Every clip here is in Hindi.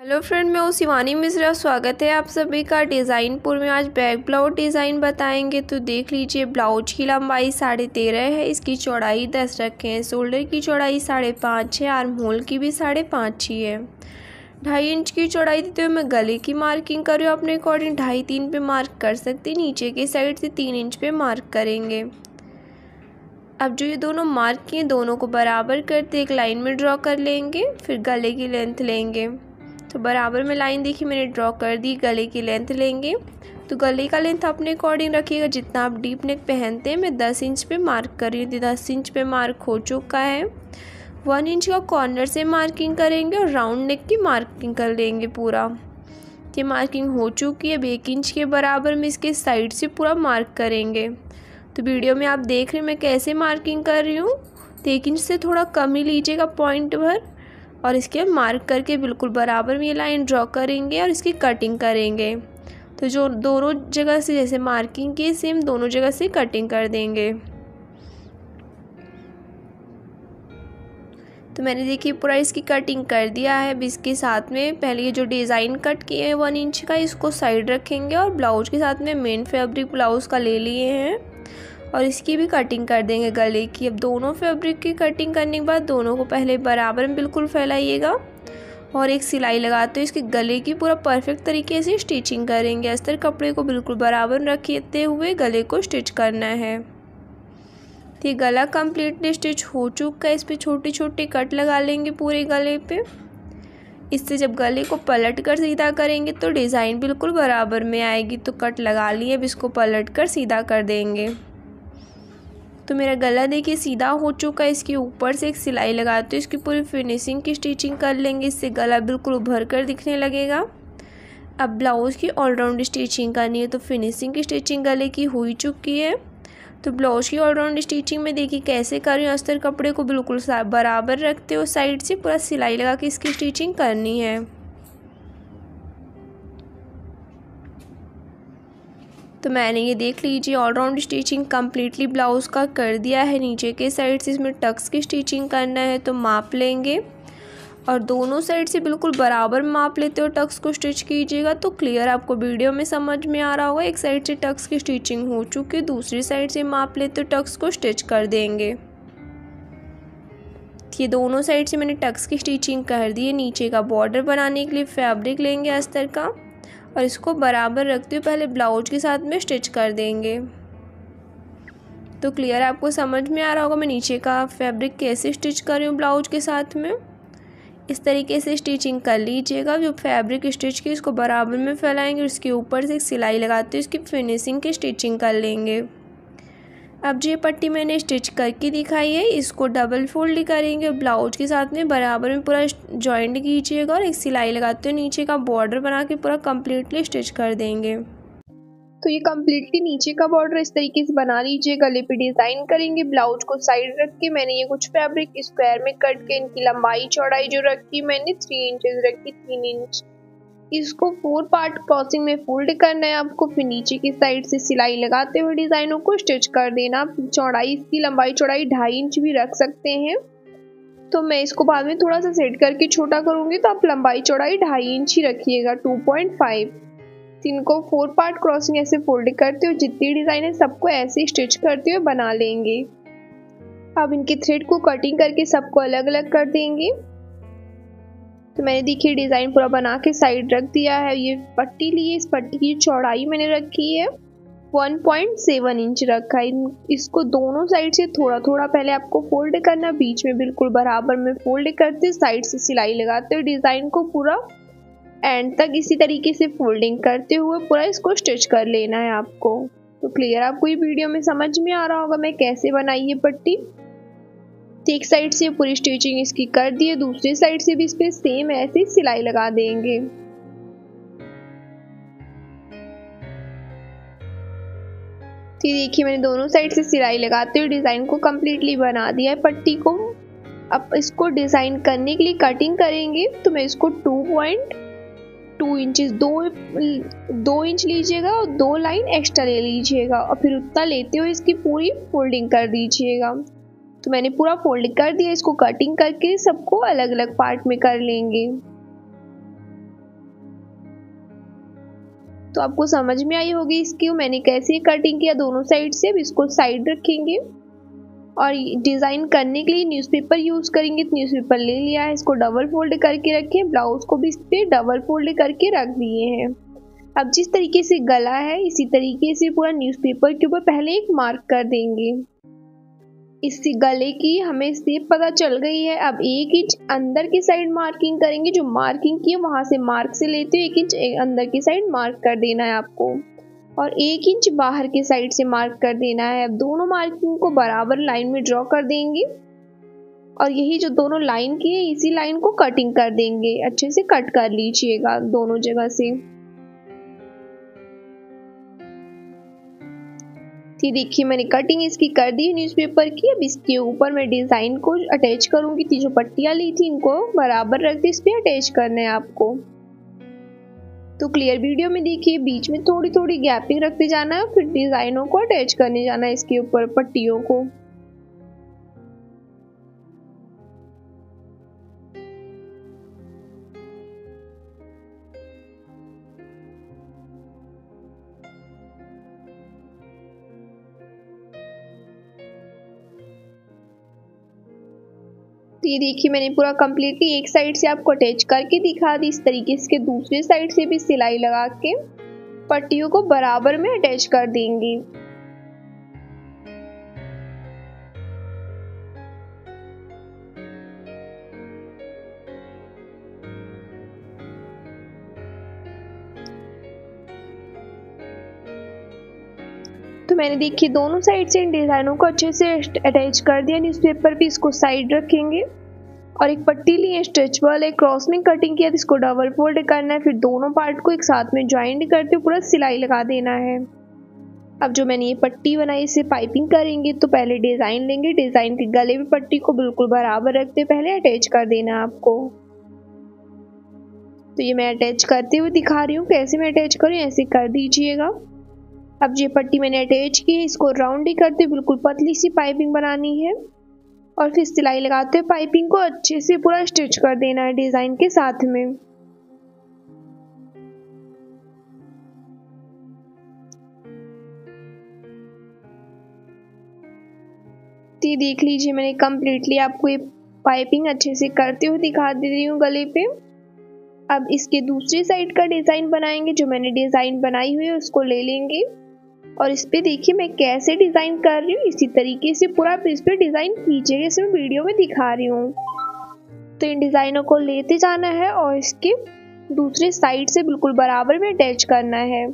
हेलो फ्रेंड, मैं शिवानी मिश्रा। स्वागत है आप सभी का डिज़ाइनपुर में। आज बैक ब्लाउज डिज़ाइन बताएँगे। तो देख लीजिए, ब्लाउज की लंबाई साढ़े तेरह है, इसकी चौड़ाई दस रखे शोल्डर की चौड़ाई साढ़े पाँच है आर्म होल की भी साढ़े पाँच ही है। ढाई इंच की चौड़ाई देते हुए मैं गले की मार्किंग कर रही हूँ। अपने अकॉर्डिंग ढाई तीन पे मार्क कर सकते, नीचे के साइड से तीन इंच पे मार्क करेंगे। अब जो ये दोनों मार्क किए दोनों को बराबर करते एक लाइन में ड्रॉ कर लेंगे, फिर गले की लेंथ लेंगे। तो बराबर में लाइन देखी, मैंने ड्रॉ कर दी, गले की लेंथ लेंगे। तो गले का लेंथ अपने अकॉर्डिंग रखिएगा, जितना आप डीप नेक पहनते हैं, मैं दस इंच पे मार्क कर रही हूँ। दस इंच पे मार्क हो चुका है। वन इंच का कॉर्नर से मार्किंग करेंगे और राउंड नेक की मार्किंग कर लेंगे पूरा। ये मार्किंग हो चुकी है, अब एक इंच के बराबर में इसके साइड से पूरा मार्क करेंगे। तो वीडियो में आप देख रहे हैं, मैं कैसे मार्किंग कर रही हूँ। तो एक इंच से थोड़ा कम ही लीजिएगा पॉइंट भर। और इसके मार्क करके बिल्कुल बराबर में ये लाइन ड्रॉ करेंगे और इसकी कटिंग करेंगे। तो जो दोनों जगह से जैसे मार्किंग की सेम दोनों जगह से कटिंग कर देंगे। तो मैंने देखिए पूरा इसकी कटिंग कर दिया है। अब इसके साथ में पहले ये जो डिज़ाइन कट किए हैं वन इंच का, इसको साइड रखेंगे और ब्लाउज के साथ में मेन फैब्रिक ब्लाउज का ले लिए हैं। और इसकी भी कटिंग कर देंगे गले की। अब दोनों फैब्रिक की कटिंग करने के बाद दोनों को पहले बराबर में बिल्कुल फैलाइएगा। और एक सिलाई लगाते हुए इसके गले की पूरा परफेक्ट तरीके से स्टिचिंग करेंगे। अस्तर कपड़े को बिल्कुल बराबर रखते हुए गले को स्टिच करना है। तो ये गला कम्प्लीटली स्टिच हो चुका है। इस पर छोटे छोटे कट लगा लेंगे पूरे गले पे। इससे जब गले को पलट कर सीधा करेंगे तो डिज़ाइन बिल्कुल बराबर में आएगी। तो कट लगा लिए, अब इसको पलट कर सीधा कर देंगे। तो मेरा गला देखिए सीधा हो चुका है, इसके ऊपर से एक सिलाई लगाते इसकी पूरी फिनिशिंग की स्टिचिंग कर लेंगे, इससे गला बिल्कुल उभर कर दिखने लगेगा। अब ब्लाउज़ की ऑलराउंड स्टिचिंग करनी है तो फिनिशिंग की स्टिचिंग गले की हो ही चुकी है। तो ब्लाउज़ की ऑलराउंड स्टिचिंग में देखिए कैसे कर रही हूँ, अस्तर कपड़े को बिल्कुल बराबर रखते हो साइड से, पूरा सिलाई लगा के इसकी स्टिचिंग करनी है। तो मैंने ये देख लीजिए ऑलराउंड स्टिचिंग कम्प्लीटली ब्लाउज़ का कर दिया है। नीचे के साइड से इसमें टक्स की स्टिचिंग करना है तो माप लेंगे। और दोनों साइड से बिल्कुल बराबर माप लेते हो टक्स को स्टिच कीजिएगा तो क्लियर आपको वीडियो में समझ में आ रहा होगा। एक साइड से टक्स की स्टिचिंग हो चुकी है, दूसरी साइड से माप लेते हो टक्स को स्टिच कर देंगे। ये दोनों साइड से मैंने टक्स की स्टिचिंग कर दी है। नीचे का बॉर्डर बनाने के लिए फैब्रिक लेंगे अस्तर का। और इसको बराबर रखते हुए पहले ब्लाउज के साथ में स्टिच कर देंगे। तो क्लियर आपको समझ में आ रहा होगा मैं नीचे का फैब्रिक कैसे स्टिच कर रही हूँ ब्लाउज के साथ में। इस तरीके से स्टिचिंग कर लीजिएगा, जो फैब्रिक स्टिच की इसको बराबर में फैलाएँगे उसके ऊपर से एक सिलाई लगाते हुए इसकी फिनिशिंग की स्टिचिंग कर लेंगे। अब जो पट्टी मैंने स्टिच करके दिखाई है। इसको डबल फोल्ड करेंगे ब्लाउज के साथ में बराबर में पूरा जॉइंट कीजिएगा और एक सिलाई लगाते हुए नीचे का बॉर्डर बना के पूरा कम्प्लीटली स्टिच कर देंगे। तो ये कम्प्लीटली नीचे का बॉर्डर इस तरीके से बना लीजिए। गले पे डिज़ाइन करेंगे, ब्लाउज को साइड रख के मैंने ये कुछ फैब्रिक स्क्वायर में कट के इनकी लंबाई, चौड़ाई जो रखी मैंने थ्री इंचेस रखी, तीन इंच इसको फोर पार्ट क्रॉसिंग में फोल्ड करना है। आपको फिर नीचे की साइड से सिलाई लगाते हुए डिजाइनों को स्टिच कर देना। चौड़ाई इसकी, लंबाई चौड़ाई ढाई इंच भी रख सकते हैं। तो मैं इसको बाद में थोड़ा सा सेट करके छोटा करूँगी तो आप लंबाई चौड़ाई ढाई इंच ही रखिएगा टू पॉइंट फाइव इनको फोर पार्ट क्रॉसिंग ऐसे फोल्ड करते हुए जितनी डिज़ाइन है सबको ऐसे स्टिच करते हुए बना लेंगे। अब इनके थ्रेड को कटिंग करके सबको अलग अलग कर देंगे। तो मैंने देखिए डिज़ाइन पूरा बना के साइड रख दिया है। ये पट्टी ली है, इस पट्टी की चौड़ाई मैंने रखी है। 1.7 इंच रखा है। इसको दोनों साइड से थोड़ा थोड़ा पहले आपको फोल्ड करना बीच में बिल्कुल बराबर में फोल्ड करते साइड से सिलाई लगाते हुए डिज़ाइन को पूरा एंड तक इसी तरीके से फोल्डिंग करते हुए पूरा इसको स्टिच कर लेना है आपको। तो क्लियर? आपको ये वीडियो में समझ में आ रहा होगा, मैं कैसे बनाई ये पट्टी? एक साइड से पूरी स्टिचिंग इसकी कर दी है, दूसरी साइड से भी इस पर सेम ऐसे सिलाई लगा देंगे। तो देखिए, मैंने दोनों साइड से सिलाई लगाते हुए डिज़ाइन को कम्प्लीटली बना दिया है पट्टी को। अब इसको डिज़ाइन करने के लिए कटिंग करेंगे तो मैं इसको टू पॉइंट टू इंचज दो दो इंच लीजिएगा और दो लाइन एक्स्ट्रा ले लीजिएगा और फिर उतना लेते हुए इसकी पूरी फोल्डिंग कर दीजिएगा। तो मैंने पूरा फोल्ड कर दिया, इसको कटिंग करके सबको अलग अलग पार्ट में कर लेंगे। तो आपको समझ में आई होगी इसकी मैंने कैसे कटिंग किया दोनों साइड से, अब इसको साइड रखेंगे। और डिज़ाइन करने के लिए न्यूज़पेपर यूज़ करेंगे तो न्यूज़पेपर ले लिया है, इसको डबल फोल्ड करके रखें ब्लाउज को भी इस पर डबल फोल्ड करके रख दिए हैं। अब जिस तरीके से गला है, इसी तरीके से पूरा न्यूज़पेपर के ऊपर पहले एक मार्क कर देंगे। इस गले की हमें सेप पता चल गई है, अब एक इंच अंदर की साइड मार्किंग करेंगे, जो मार्किंग की है, वहाँ से मार्क से लेते हुए एक इंच अंदर की साइड मार्क कर देना है आपको। और एक इंच बाहर की साइड से मार्क कर देना है। अब दोनों मार्किंग को बराबर लाइन में ड्रॉ कर देंगे। और यही जो दोनों लाइन की है, इसी लाइन को कटिंग कर देंगे। अच्छे से कट कर लीजिएगा दोनों जगह से। थी देखिए मैंने कटिंग इसकी कर दी न्यूज़पेपर की। अब इसके ऊपर मैं डिज़ाइन को अटैच करूँगी। थी, जो पट्टियाँ ली थी, इनको बराबर रख दी, इस पर अटैच करना है आपको। तो क्लियर वीडियो में देखिए, बीच में थोड़ी थोड़ी गैपिंग रखते जाना है, फिर डिज़ाइनों को अटैच करने जाना है इसके ऊपर, पट्टियों को। ये देखिए मैंने पूरा कम्प्लीटली एक साइड से आपको अटैच करके दिखा दी, इस तरीके से दूसरे साइड से भी सिलाई लगा के पट्टियों को बराबर में अटैच कर देंगे। तो मैंने देखी दोनों साइड से इन डिज़ाइनों को अच्छे से अटैच कर दिया न्यूज़पेपर पे इसको साइड रखेंगे। और एक पट्टी ली स्ट्रेचबल है क्रॉस में कटिंग किया तो इसको डबल फोल्ड करना है, फिर दोनों पार्ट को एक साथ में ज्वाइंट करते हुए पूरा सिलाई लगा देना है। अब जो मैंने ये पट्टी बनाई, इसे पाइपिंग करेंगे तो पहले डिज़ाइन लेंगे डिज़ाइन के गले में पट्टी को बिल्कुल बराबर रखते, पहले अटैच कर देना आपको। तो ये मैं अटैच करते हुए दिखा रही हूँ, कैसे मैं अटैच करूँ, ऐसे कर दीजिएगा। अब ये पट्टी मैंने अटैच की है, इसको राउंड ही करते, बिल्कुल पतली सी पाइपिंग बनानी है। और फिर सिलाई लगाते हुए पाइपिंग को अच्छे से पूरा स्टिच कर देना है डिज़ाइन के साथ में। तो देख लीजिए, मैंने कम्प्लीटली आपको ये पाइपिंग अच्छे से करते हुए दिखा दे रही हूँ गले पे। अब इसके दूसरी साइड का डिज़ाइन बनाएँगे, जो मैंने डिज़ाइन बनाई हुई है, उसको ले लेंगे। और इस पर देखिए मैं कैसे डिज़ाइन कर रही हूँ। इसी तरीके से पूरा आप इस पर डिज़ाइन कीजिएगा, जैसे मैं वीडियो में दिखा रही हूँ। तो इन डिज़ाइनों को लेते जाना है और इसके दूसरे साइड से बिल्कुल बराबर में अटैच करना है।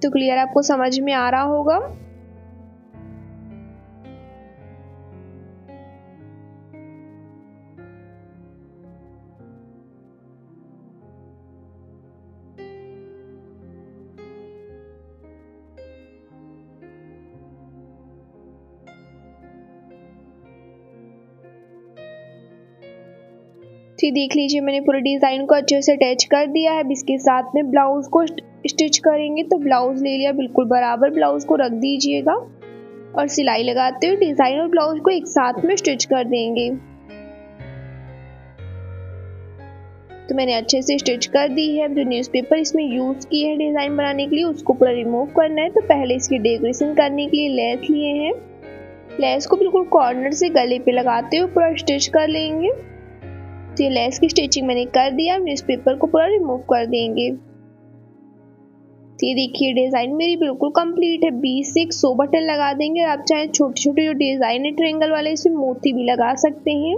तो क्लियर आपको समझ में आ रहा होगा? फिर देख लीजिए, मैंने पूरे डिज़ाइन को अच्छे से अटैच कर दिया है। अब इसके साथ में ब्लाउज़ को स्टिच करेंगे तो ब्लाउज़ ले लिया, बिल्कुल बराबर ब्लाउज़ को रख दीजिएगा। और सिलाई लगाते हुए डिज़ाइन और ब्लाउज को एक साथ में स्टिच कर देंगे। तो मैंने अच्छे से स्टिच कर दी है। जो न्यूज़पेपर इसमें यूज़ किए हैं डिज़ाइन बनाने के लिए, उसको पूरा रिमूव करना है। तो पहले इसकी डेकोरेशन करने के लिए लेस लिए हैं। लेस को बिल्कुल कॉर्नर से गले पे लगाते हुए पूरा स्टिच कर लेंगे। ये लेस की स्टिचिंग मैंने कर दिया न्यूज़पेपर को पूरा रिमूव कर देंगे। ये देखिए डिज़ाइन मेरी बिल्कुल कंप्लीट है। बीस से एक सौ बटन लगा देंगे आप चाहे छोटे छोटे जो डिज़ाइन है ट्रेंगल वाले इसमें मोती भी लगा सकते हैं।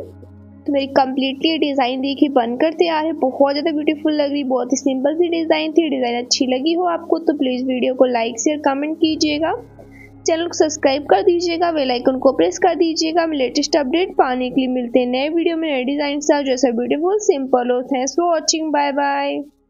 तो मेरी कम्प्लीटली डिज़ाइन देखिए, बनकर तैयार है। बहुत ज़्यादा ब्यूटीफुल लग रही, बहुत ही सिंपल सी डिज़ाइन थी। डिज़ाइन अच्छी लगी हो आपको तो प्लीज़ वीडियो को लाइक शेयर कमेंट कीजिएगा। चैनल को सब्सक्राइब कर दीजिएगा, बेल आइकन को प्रेस कर दीजिएगा। लेटेस्ट अपडेट पाने के लिए मिलते हैं नए वीडियो में, नए डिज़ाइन जैसा ब्यूटीफुल सिंपल हो thanks for watching bye bye